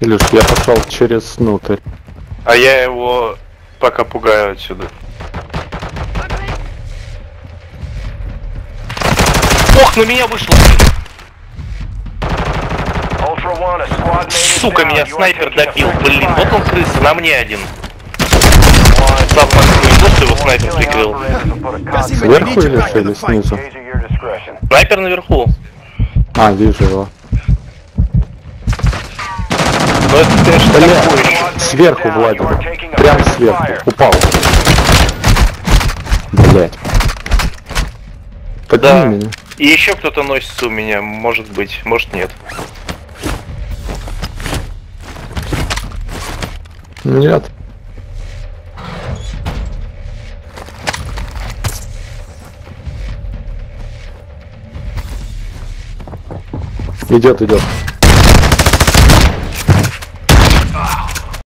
Илюш, я пошел через внутрь. А я его пока пугаю отсюда. Ох, на меня вышло! Сука, меня снайпер добил. Блин, вот он крыса, на мне один. Завтра не что его снайпер прикрыл. Сверху или что, или снизу? Снайпер наверху. А, вижу его. Бля, сверху, Владимир. Прям сверху. Упал. Блять. Подними Да. меня. И еще кто-то носится у меня, может быть, может нет. Нет. Идет, идет.